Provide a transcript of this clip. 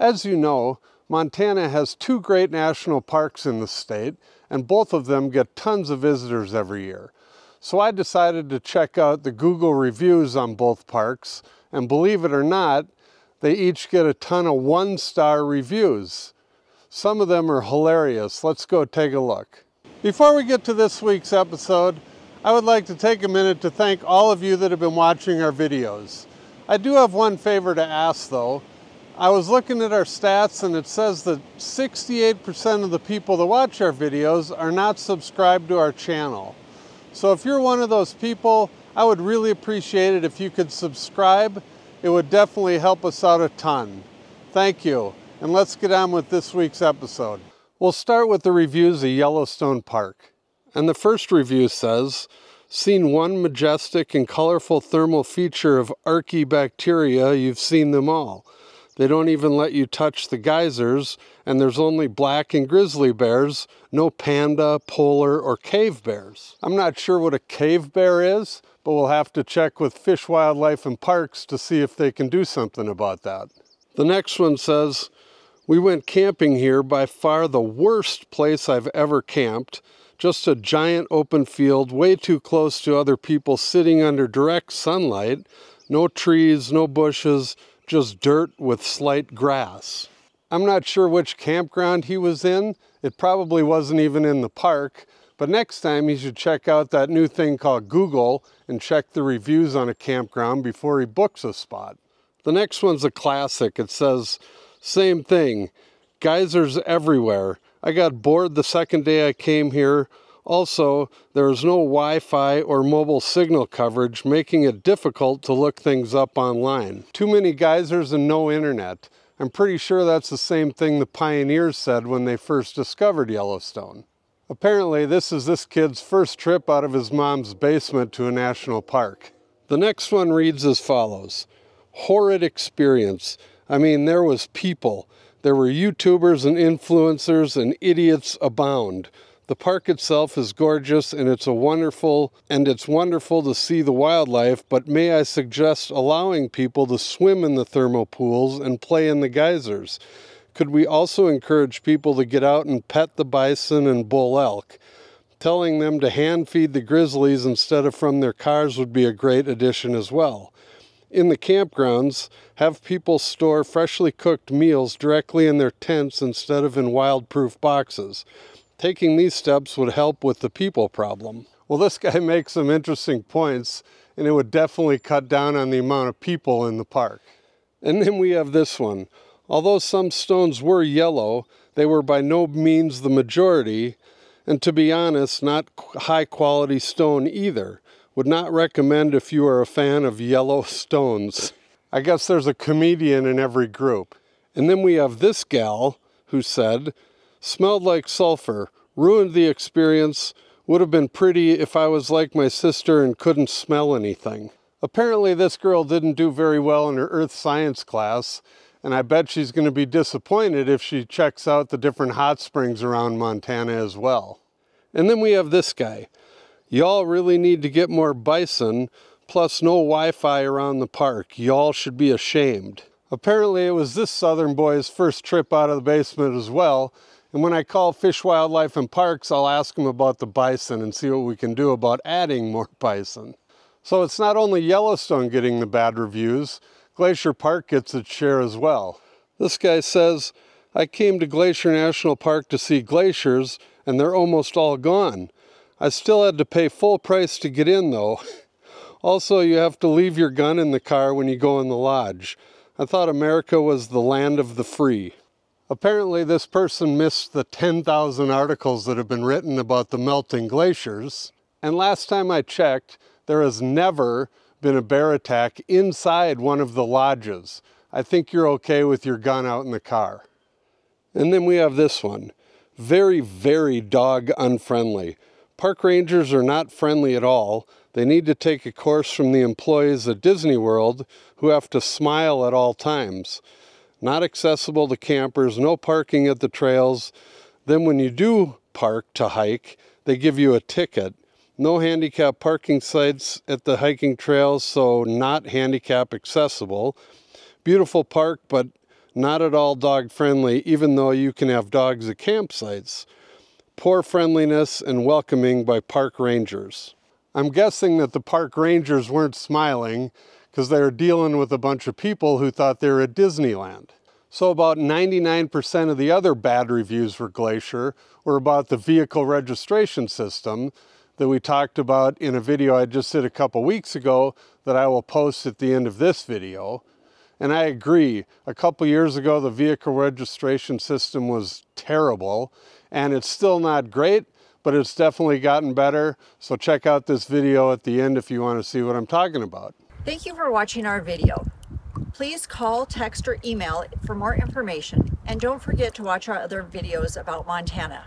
As you know, Montana has two great national parks in the state, and both of them get tons of visitors every year. So I decided to check out the Google reviews on both parks, and believe it or not, they each get a ton of one-star reviews. Some of them are hilarious. Let's go take a look. Before we get to this week's episode, I would like to take a minute to thank all of you that have been watching our videos. I do have one favor to ask though. I was looking at our stats and it says that 68% of the people that watch our videos are not subscribed to our channel. So if you're one of those people, I would really appreciate it if you could subscribe. It would definitely help us out a ton. Thank you. And let's get on with this week's episode. We'll start with the reviews of Yellowstone Park. And the first review says, seen one majestic and colorful thermal feature of archaebacteria, you've seen them all. They don't even let you touch the geysers, and there's only black and grizzly bears, no panda, polar, or cave bears. I'm not sure what a cave bear is, but we'll have to check with Fish, Wildlife, and Parks to see if they can do something about that. The next one says, we went camping here, by far the worst place I've ever camped. Just a giant open field, way too close to other people sitting under direct sunlight. No trees, no bushes, just dirt with slight grass. I'm not sure which campground he was in. It probably wasn't even in the park, but next time he should check out that new thing called Google and check the reviews on a campground before he books a spot. The next one's a classic. It says, same thing, geysers everywhere. I got bored the second day I came here. Also, there is no Wi-Fi or mobile signal coverage, making it difficult to look things up online. Too many geysers and no internet. I'm pretty sure that's the same thing the pioneers said when they first discovered Yellowstone. Apparently, this is this kid's first trip out of his mom's basement to a national park. The next one reads as follows. Horrid experience. I mean, there was people. There were YouTubers and influencers and idiots abound. The park itself is gorgeous and it's a wonderful and it's wonderful to see the wildlife, but may I suggest allowing people to swim in the thermal pools and play in the geysers? Could we also encourage people to get out and pet the bison and bull elk? Telling them to hand feed the grizzlies instead of from their cars would be a great addition as well. In the campgrounds, have people store freshly cooked meals directly in their tents instead of in wild-proof boxes. Taking these steps would help with the people problem. Well, this guy makes some interesting points, and it would definitely cut down on the amount of people in the park. And then we have this one. Although some stones were yellow, they were by no means the majority, and to be honest, not high quality stone either. Would not recommend if you are a fan of yellow stones. I guess there's a comedian in every group. And then we have this gal who said, Smelled like sulfur. Ruined the experience. Would have been pretty if I was like my sister and couldn't smell anything. Apparently this girl didn't do very well in her earth science class, and I bet she's going to be disappointed if she checks out the different hot springs around Montana as well. And then we have this guy. Y'all really need to get more bison, plus no Wi-Fi around the park. Y'all should be ashamed. Apparently it was this southern boy's first trip out of the basement as well, and when I call Fish, Wildlife, and Parks, I'll ask them about the bison and see what we can do about adding more bison. So it's not only Yellowstone getting the bad reviews, Glacier Park gets its share as well. This guy says, I came to Glacier National Park to see glaciers, and they're almost all gone. I still had to pay full price to get in, though. also, you have to leave your gun in the car when you go in the lodge. I thought America was the land of the free. Apparently this person missed the 10,000 articles that have been written about the melting glaciers. And last time I checked, there has never been a bear attack inside one of the lodges. I think you're okay with your gun out in the car. And then we have this one. Very, very dog unfriendly. Park rangers are not friendly at all. They need to take a course from the employees at Disney World who have to smile at all times not accessible to campers, no parking at the trails. Then when you do park to hike, they give you a ticket. No handicap parking sites at the hiking trails, so not handicap accessible. Beautiful park, but not at all dog friendly, even though you can have dogs at campsites. Poor friendliness and welcoming by park rangers. I'm guessing that the park rangers weren't smiling because they were dealing with a bunch of people who thought they were at Disneyland. So about 99% of the other bad reviews for Glacier were about the vehicle registration system that we talked about in a video I just did a couple weeks ago that I will post at the end of this video. And I agree, a couple years ago the vehicle registration system was terrible and it's still not great, but it's definitely gotten better. So check out this video at the end if you want to see what I'm talking about. Thank you for watching our video. Please call, text, or email for more information. And don't forget to watch our other videos about Montana.